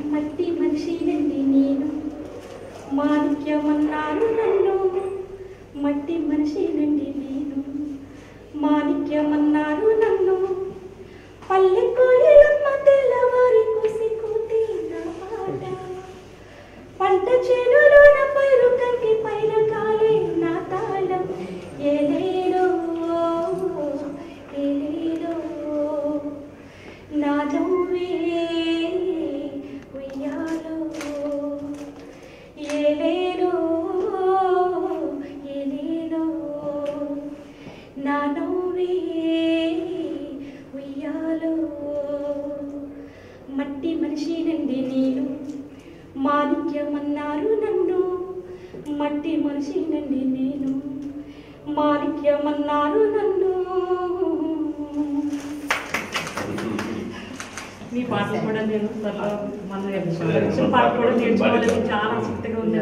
మట్టి మనిషినండి నేను. మాణిక్యమన్నాను నన్ను. మట్టి మనిషినండి నేను. మాణిక్యమన్నారు నన్ను. పల్లె కోయలమ్మ తెల్లవారి కుసి కూతి పంట నా నవ్వే ఉయ్యాలో ఏలేలో ఏలేలో నా నవ్వే ఉయ్యాలో మట్టి మనిషి నుండి నేను. మాణిక్యమన్నారు నన్ను మట్టి మనిషి నుండి నేను. మాణిక్యమన్నారు నన్ను మీ పాటలు కూడా నేను త్వరలో మన లక్ష్యం పాట కూడా నేర్చుకోవాలని చాలా ఆసక్తిగా ఉంది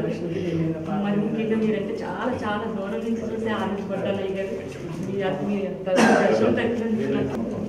మరి ముఖ్యంగా మీరంటే చాలా చాలా దూరం నుంచి చూసి ఆనందపడ్డాను అయ్య గారు మీ మీ దర్శనం తగ్గినందుకు నాకు